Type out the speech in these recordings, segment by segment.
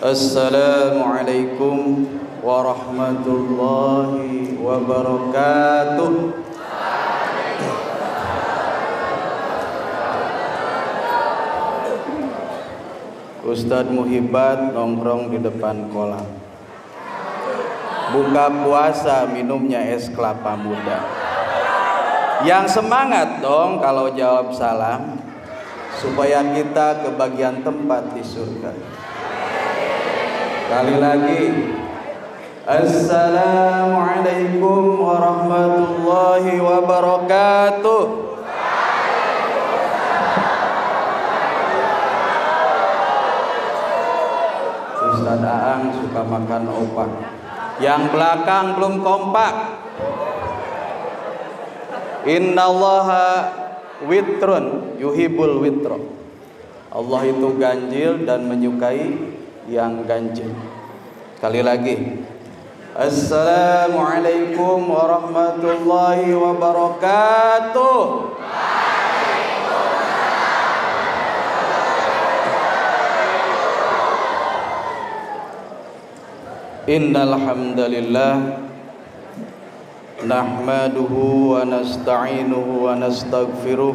Assalamualaikum warahmatullahi wabarakatuh. Ustadz Muhibat nongkrong di depan kolam. Buka puasa minumnya es kelapa muda. Yang semangat dong kalau jawab salam Supaya kita kebagian tempat di surga Sekali lagi. Assalamualaikum warahmatullahi wabarakatuh. Ustaz Aang suka makan opak. Yang belakang belum kompak. Innallaha witrun yuhibul witro Allah itu ganjil dan menyukai yang ganjil. Sekali lagi. Assalamualaikum warahmatullahi wabarakatuh. Innal hamdalillah nahmaduhu wa nasta'inuhu wa nastaghfiruh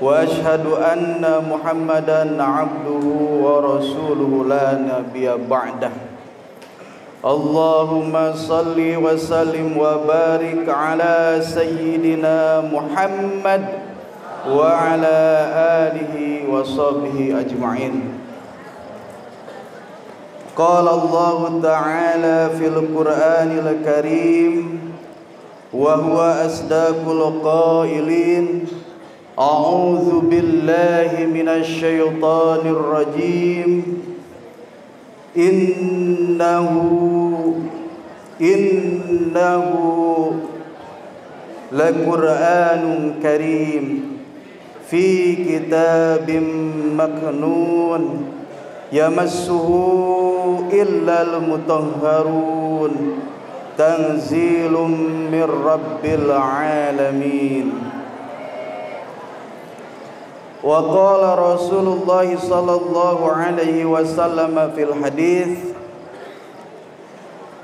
واشهد ان محمدا عبده ورسوله لا نبي بعده اللهم صل وسلم وبارك على سيدنا محمد وعلى اله وصحبه اجمعين قال الله تعالى في القران الكريم وهو اصدق القائلين أعوذ بالله من الشيطان الرجيم. إنه إنه لقرآن كريم في كتاب مكنون يمسه إلا المطهرون. تنزيل من رب العالمين. وقال رسول الله صلى الله عليه وسلم في الحديث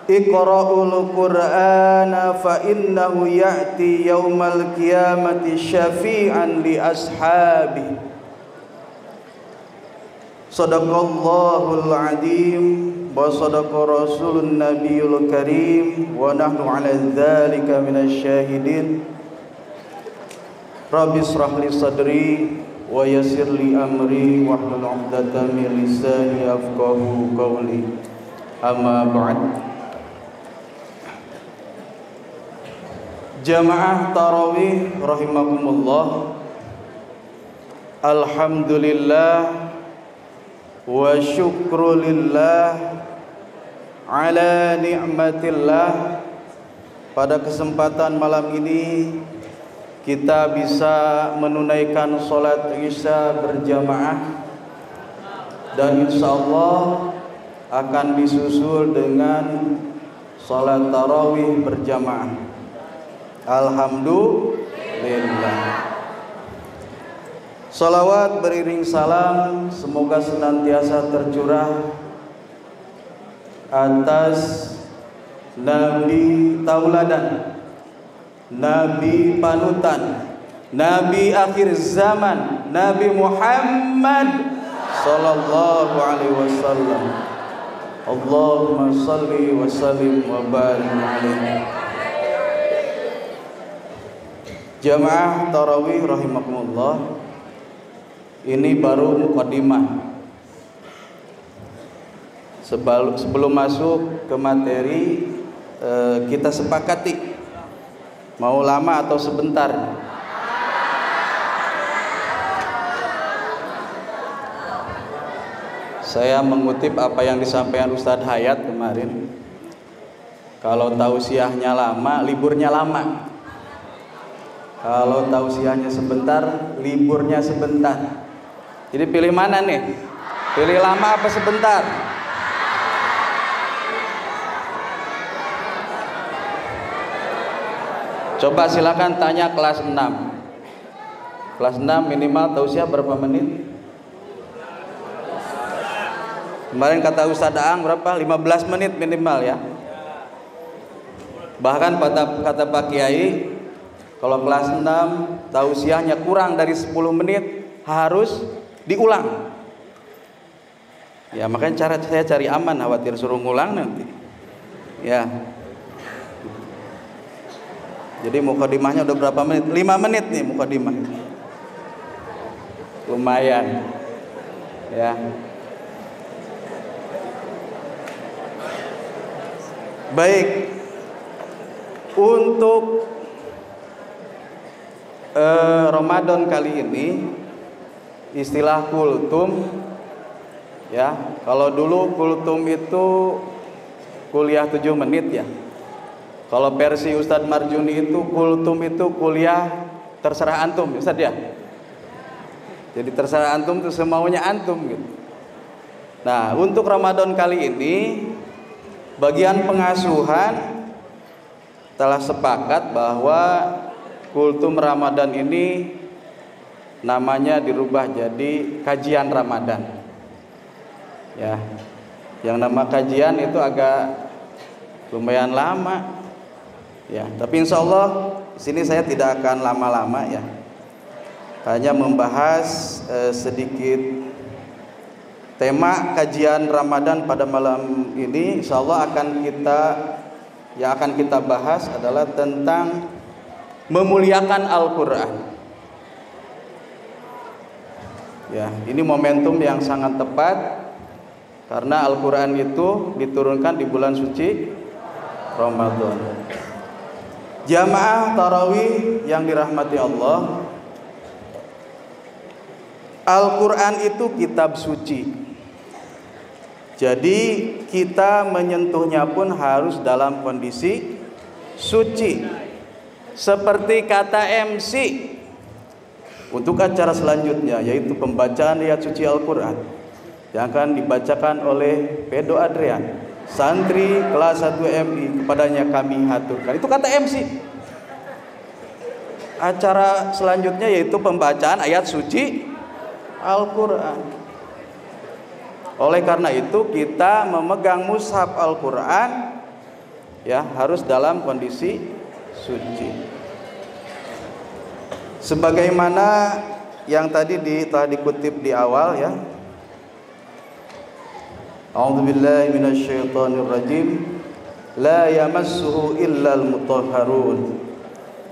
اقرأوا القرآن فإنه يأتي يوم القيامة شفيعا لأصحابه. صدق الله العظيم وصدق رسول النبي الكريم ونحن على ذلك من الشاهدين. رب اشرح لي صدري. Li amri wahlul 'uqdatam min lisani yafqahu qawli. Amma ba'd. Jamaah tarawih rahimakumullah. Alhamdulillah wa syukrulillah ala ni'matillah. Pada kesempatan malam ini kita bisa menunaikan sholat isya berjamaah dan insya Allah akan disusul dengan sholat tarawih berjamaah. Alhamdulillah. Salawat beriring salam semoga senantiasa tercurah atas Nabi Tauladan Nabi panutan Nabi akhir zaman Nabi Muhammad sallallahu alaihi wasallam. Allahumma salli wa sallim wa barik alaihi. Jamaah tarawih rahimakumullah ini baru mukadimah sebelum masuk ke materi eh, kita sepakati Mau lama atau sebentar? Saya mengutip apa yang disampaikan Ustadz Hayat kemarin. Kalau tausiahnya lama, liburnya lama. Kalau tausiahnya sebentar, liburnya sebentar. Jadi pilih mana nih? Pilih lama apa sebentar? Coba silakan tanya kelas 6. Kelas 6 minimal tausiah berapa menit? Kemarin kata Ustaz Aang berapa? 15 menit minimal ya. Bahkan kata kata Pak Kiai kalau kelas 6 tausiahnya kurang dari 10 menit harus diulang. Ya makanya cara saya cari aman khawatir suruh ngulang nanti. Ya. Jadi mukadimahnya udah berapa menit? 5 menit nih mukadimah. Lumayan. Ya. Baik. Untuk eh, Ramadan kali ini istilah kultum ya, kalau dulu kultum itu kuliah 7 menit ya. Kalau versi Ustadz Marjuni itu kultum itu kuliah terserah antum, Ustadz ya. Jadi terserah antum itu semaunya antum gitu. Nah, untuk Ramadan kali ini bagian pengasuhan telah sepakat bahwa kultum Ramadan ini namanya dirubah jadi kajian Ramadan. Ya. Yang nama kajian itu agak lumayan lama Ya, tapi insya Allah di sini saya tidak akan lama-lama ya. Hanya membahas eh, sedikit tema kajian Ramadan pada malam ini. Insya Allah akan kita yang akan kita bahas adalah tentang memuliakan Al-Quran. Ya ini momentum yang sangat tepat karena Al-Quran itu diturunkan di bulan suci Ramadan Jamaah tarawih yang dirahmati Allah. Al-Quran itu kitab suci. Jadi kita menyentuhnya pun harus dalam kondisi suci. Seperti kata MC Untuk acara selanjutnya yaitu pembacaan ayat suci Al-Quran Yang akan dibacakan oleh Pedo Adrian santri kelas 1 MI kepadanya kami haturkan. Itu kata MC acara selanjutnya yaitu pembacaan ayat suci Al-Quran. Oleh karena itu kita memegang mushaf Al-Quran ya harus dalam kondisi suci. Sebagaimana yang tadi di, telah dikutip di awal ya A'udzu billahi minasyaitonir rajim. La yamassuhu illal mutahharun.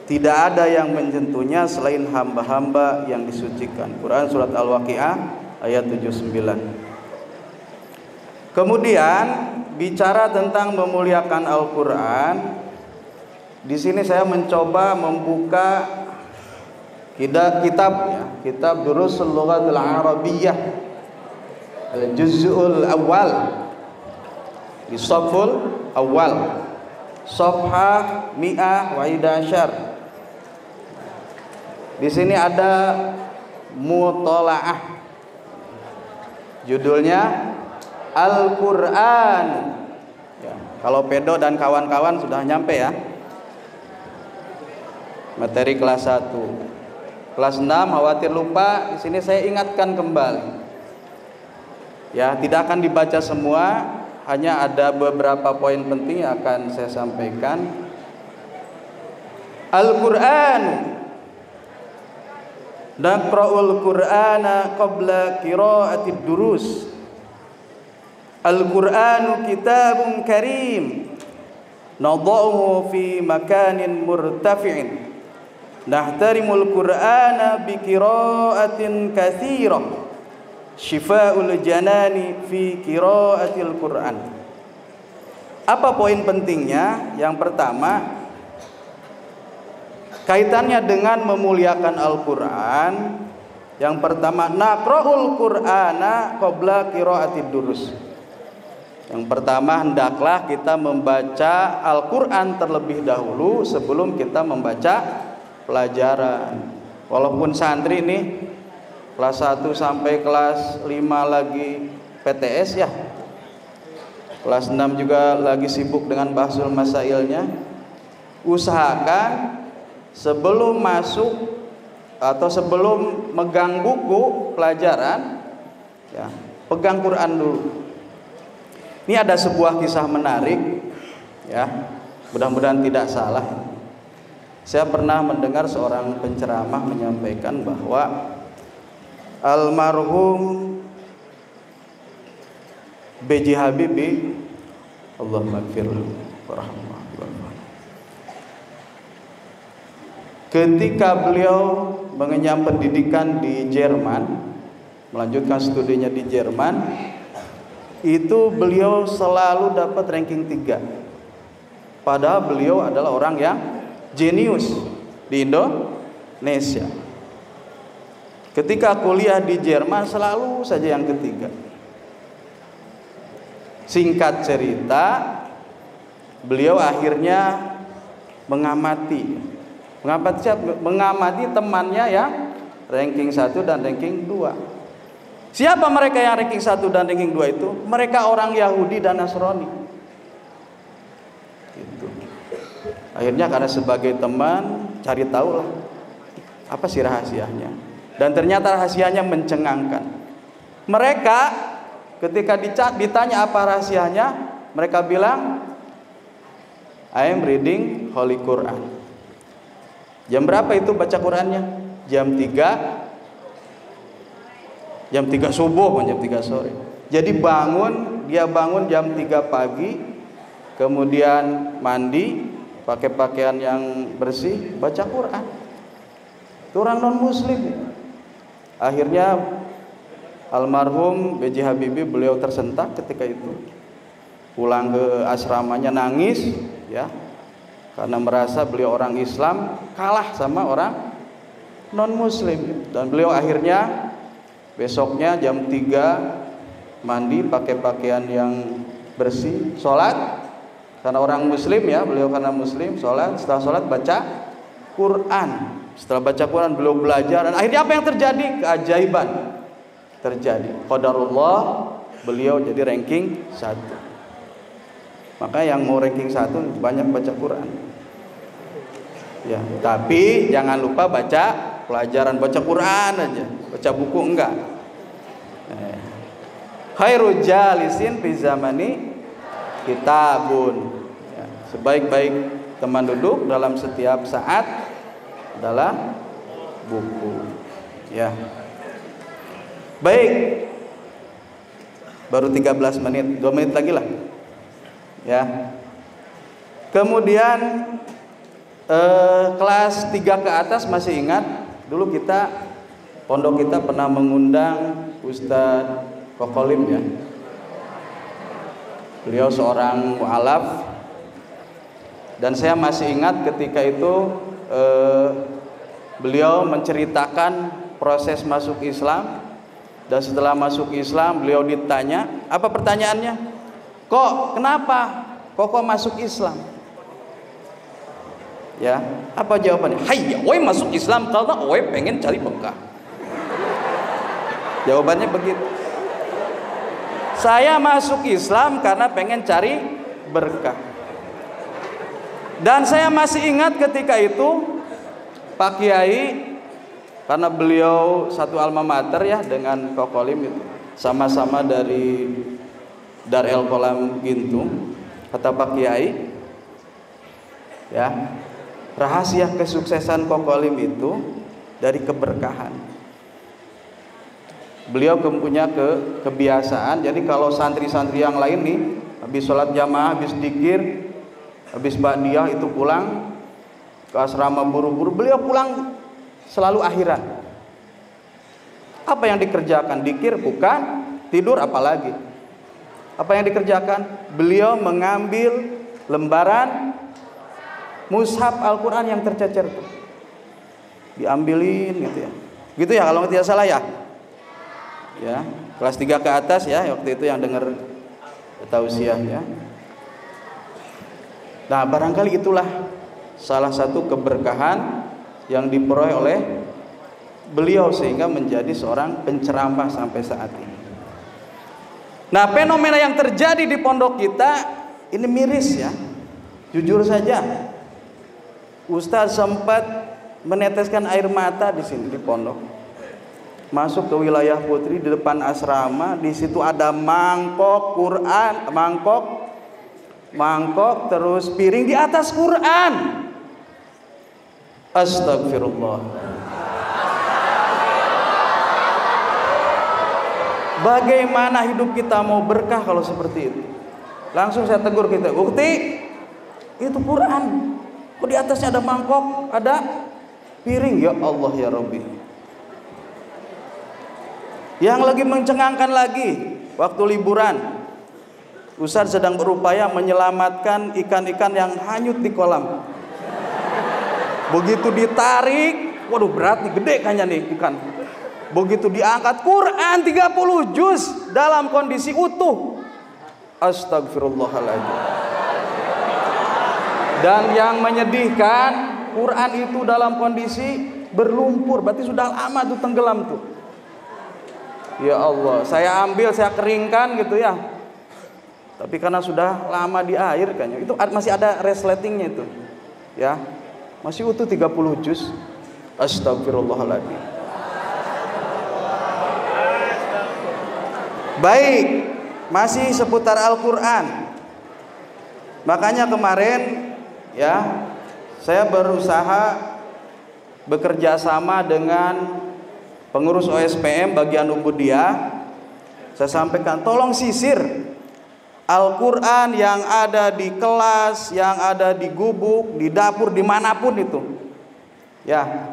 Tidak ada yang menyentuhnya selain hamba-hamba yang disucikan. Quran surat Al-Waqiah ayat 79. Kemudian bicara tentang memuliakan Al-Qur'an, di sini saya mencoba membuka kitab ya, kitab Durusul Lughatil Arabiyyah al-juz'ul awal di saful awal safha mi'ah wa idasyar di sini ada mutolaah. Judulnya Al-Quran. Ya, kalau pedo dan kawan-kawan sudah nyampe ya. Materi kelas 1 kelas 6 khawatir lupa. Di sini saya ingatkan kembali Ya, tidak akan dibaca semua, hanya ada beberapa poin penting yang akan saya sampaikan. Al-Qur'an Naqra'ul Qur'ana qabla qira'ati durus. Al-Qur'anu kitabun karim. Nadha'uhu fi makanin murtafi'in. Nahtarimul Qur'ana bi qira'atin katsirah. Syifa'ul janani fi qiraatil Quran. Apa poin pentingnya? Yang pertama, kaitannya dengan memuliakan Al-Qur'an. Yang pertama, naqra'ul Qur'ana qabla qiraatid durus. Yang pertama hendaklah kita membaca Al-Qur'an terlebih dahulu sebelum kita membaca pelajaran. Walaupun santri nih kelas 1 sampai kelas 5 lagi PTS ya. Kelas 6 juga lagi sibuk dengan bahsul masailnya. Usahakan sebelum masuk atau sebelum megang buku pelajaran ya, pegang Quran dulu ini ada sebuah kisah menarik ya. Mudah-mudahan tidak salah. Saya pernah mendengar seorang penceramah menyampaikan bahwa almarhum B.J. Habibie. Allah Ketika beliau mengenyam pendidikan di Jerman, melanjutkan studinya di Jerman, itu beliau selalu dapat ranking 3 padahal beliau adalah orang yang jenius di Indonesia ketika kuliah di Jerman selalu saja yang ketiga singkat cerita beliau akhirnya mengamati mengamati mengamati temannya yang ranking 1 dan ranking 2 Siapa mereka yang ranking 1 dan ranking 2 itu? Mereka orang Yahudi dan Nasrani. Gitu. Akhirnya karena sebagai teman cari tahu lah apa sih rahasianya. Dan ternyata rahasianya mencengangkan. Mereka ketika ditanya apa rahasianya, mereka bilang I am reading Holy Quran. Jam berapa itu baca Qurannya? Jam 3 jam 3 subuh jam 3 sore jadi bangun dia bangun jam 3 pagi kemudian mandi pakai pakaian yang bersih baca Quran itu orang non muslim akhirnya almarhum B.J. Habibie beliau tersentak ketika itu pulang ke asramanya nangis ya karena merasa beliau orang Islam kalah sama orang non muslim dan beliau akhirnya Besoknya jam 3 mandi pakai pakaian yang bersih, sholat karena orang muslim ya, beliau karena muslim, sholat, setelah sholat baca Quran. Setelah baca Quran beliau belajar dan akhirnya apa yang terjadi? Keajaiban terjadi. Qadarullah beliau jadi ranking satu. Maka yang mau ranking satu banyak baca Quran. Ya, tapi jangan lupa baca pelajaran baca Quran aja baca buku enggak eh. khairu jalisin fi zamani kitabun ya, sebaik-baik teman duduk dalam setiap saat adalah buku. Ya. Baik. Baru 13 menit. 2 menit lagi lah. Ya. Kemudian eh, kelas 3 ke atas masih ingat? Dulu kita pondok kita pernah mengundang Ustadz Kokolim ya. Beliau seorang mualaf. Dan saya masih ingat ketika itu eh, beliau menceritakan proses masuk Islam dan setelah masuk Islam beliau ditanya apa pertanyaannya kok kenapa kok kok masuk Islam Ya, apa jawabannya? Hayya, oi masuk Islam karena oi pengen cari berkah. Jawabannya begitu. Saya masuk Islam karena pengen cari berkah. Dan saya masih ingat ketika itu Pak Kiai karena beliau satu alma mater ya dengan Kokolim itu sama-sama dari Dar El Kolam Gintung kata Pak Kiai ya Rahasia kesuksesan Kokolim itu dari keberkahan. Beliau punya ke kebiasaan. Jadi kalau santri-santri yang lain nih habis sholat jamaah, habis dikir, habis badiah itu pulang ke asrama buru-buru. Beliau pulang selalu akhiran. Apa yang dikerjakan? Dikir bukan, tidur apalagi. Apa yang dikerjakan? Beliau mengambil lembaran mushaf Al-Quran yang tercecer diambilin gitu ya gitu ya kalau tidak salah ya ya kelas 3 ke atas ya waktu itu yang dengar tausiahnya. Nah, barangkali itulah salah satu keberkahan yang diperoleh oleh beliau sehingga menjadi seorang penceramah sampai saat ini. Nah, fenomena yang terjadi di pondok kita ini miris ya. Jujur saja. Ustaz sempat meneteskan air mata di sini di pondok. Masuk ke wilayah Putri di depan asrama, di situ ada mangkok Quran, mangkok mangkok terus piring di atas Quran. Astagfirullah. Bagaimana hidup kita mau berkah kalau seperti itu? Langsung saya tegur kita, bukti itu Quran. Kok di atasnya ada mangkok, ada piring ya Allah ya Rabbi. Yang lagi mencengangkan lagi waktu liburan. Ustaz sedang berupaya menyelamatkan ikan-ikan yang hanyut di kolam. Begitu ditarik, waduh berat nih, gede kayaknya nih ikan. Begitu diangkat Quran 30 juz dalam kondisi utuh. Astagfirullahaladzim. Dan yang menyedihkan, Quran itu dalam kondisi berlumpur, berarti sudah lama tuh tenggelam tuh. Ya Allah, saya ambil, saya keringkan gitu ya. Tapi karena sudah lama di air kayaknya, itu masih ada resletingnya itu. Ya. Masih utuh 30 juz. Astagfirullahaladzim. Baik, masih seputar Al-Qur'an. Makanya kemarin ya, saya berusaha bekerja sama dengan pengurus OSPM bagian Ubudiyah. Saya sampaikan, tolong sisir Al-Quran yang ada di kelas, yang ada di gubuk, di dapur, di mana pun itu. Ya,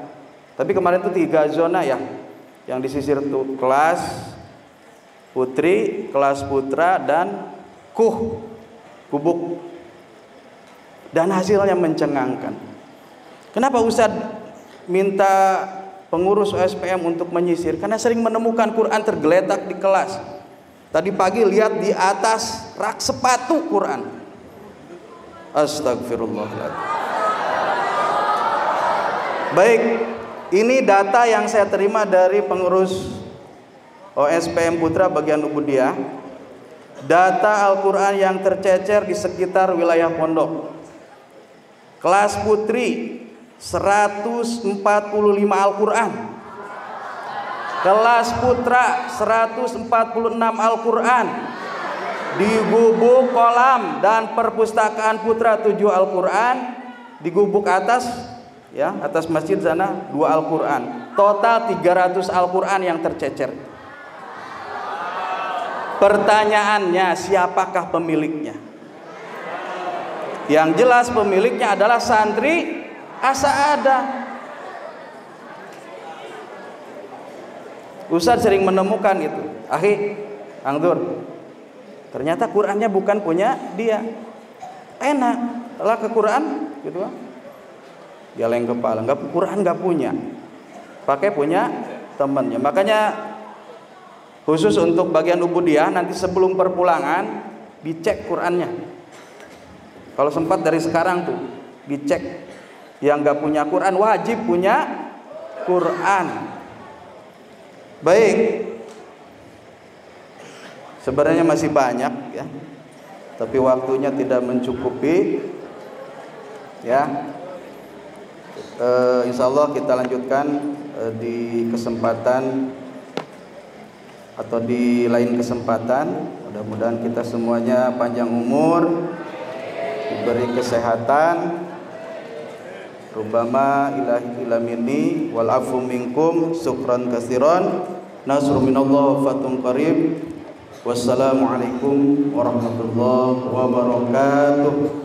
tapi kemarin itu tiga zona ya, yang disisir itu kelas putri, kelas putra, dan kuh, gubuk. Dan hasilnya mencengangkan. Kenapa Ustadz minta pengurus OSPM untuk menyisir? Karena sering menemukan Quran tergeletak di kelas Tadi pagi lihat di atas rak sepatu Quran. Astagfirullahaladzim. Baik, ini data yang saya terima dari pengurus OSPM Putra bagian Ubudiyah. Data Al-Quran yang tercecer di sekitar wilayah pondok. Kelas putri 145 Al-Quran kelas putra 146 Al-Quran. Di gubuk kolam dan perpustakaan putra 7 Al-Quran. Di gubuk atas ya atas masjid sana 2 Al-Quran. Total 300 Al-Quran yang tercecer. Pertanyaannya siapakah pemiliknya? Yang jelas pemiliknya adalah santri asa ada Ustaz sering menemukan itu. Akhi, angdur. Ternyata Qurannya bukan punya dia. Enak, lah ke Quran gitu kan. Geleng kepala, enggak Quran enggak punya. Pakai punya temannya. Makanya khusus untuk bagian ubudiyah nanti sebelum perpulangan dicek Qurannya. Kalau sempat dari sekarang tuh dicek yang nggak punya Quran wajib punya Quran Baik. Sebenarnya masih banyak ya. Tapi waktunya tidak mencukupi. Ya. E, insya Allah kita lanjutkan e, di kesempatan atau di lain kesempatan. Mudah-mudahan kita semuanya panjang umur, diberi kesehatan, Rubama ilahi ilamini wal afu minkum sukran kasiran nasru minallah fatum qarib wassalamualaikum warahmatullahi wabarakatuh